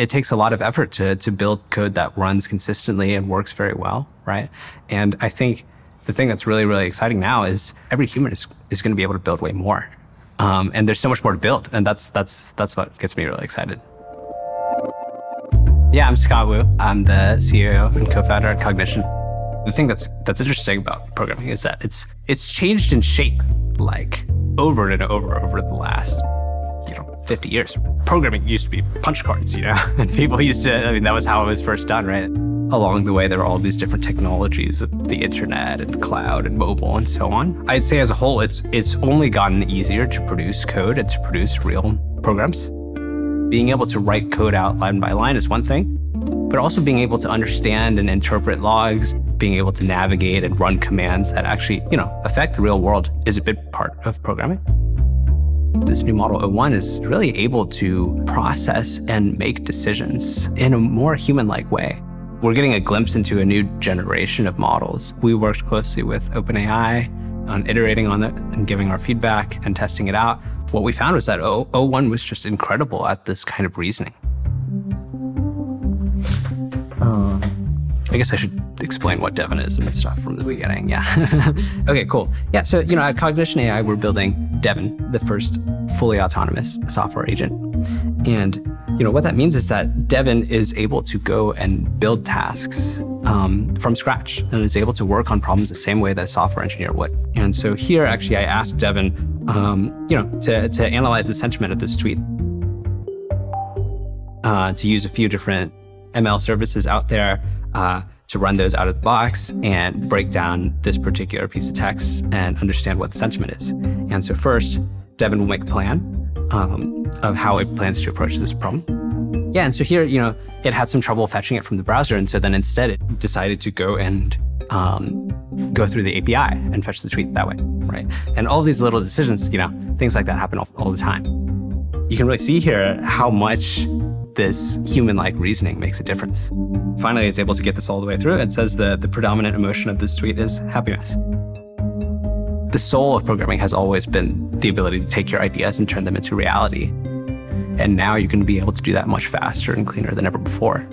it takes a lot of effort to to build code that runs consistently and works very well, right? And I think the thing that's really really exciting now is every human is, is going to be able to build way more, um, and there's so much more to build, and that's that's that's what gets me really excited. Yeah, I'm Scott Wu. I'm the CEO and co-founder at Cognition. The thing that's that's interesting about programming is that it's it's changed in shape like over and over over the last 50 years. Programming used to be punch cards, you know, and people used to. I mean, that was how it was first done, right? Along the way, there were all these different technologies of the internet and cloud and mobile and so on. I'd say as a whole, it's it's only gotten easier to produce code and to produce real programs. Being able to write code out line by line is one thing, but also being able to understand and interpret logs, being able to navigate and run commands that actually, you know, affect the real world is a big part of programming. This new model O1 is really able to process and make decisions in a more human-like way. We're getting a glimpse into a new generation of models. We worked closely with OpenAI on iterating on it and giving our feedback and testing it out. What we found was that O1 was just incredible at this kind of reasoning. I guess I should explain what Devin is and stuff from the beginning. Yeah. okay, cool. Yeah. So, you know, at Cognition AI, we're building Devin, the first fully autonomous software agent. And, you know, what that means is that Devin is able to go and build tasks um, from scratch and is able to work on problems the same way that a software engineer would. And so here, actually, I asked Devin, um, you know, to, to analyze the sentiment of this tweet, uh, to use a few different ML services out there uh, to run those out of the box and break down this particular piece of text and understand what the sentiment is. And so first, Devin will make a plan um, of how it plans to approach this problem. Yeah, and so here, you know, it had some trouble fetching it from the browser, and so then instead it decided to go and um, go through the API and fetch the tweet that way, right? And all these little decisions, you know, things like that happen all, all the time. You can really see here how much this human-like reasoning makes a difference. Finally, it's able to get this all the way through. It says the, the predominant emotion of this tweet is happiness. The soul of programming has always been the ability to take your ideas and turn them into reality. And now you can be able to do that much faster and cleaner than ever before.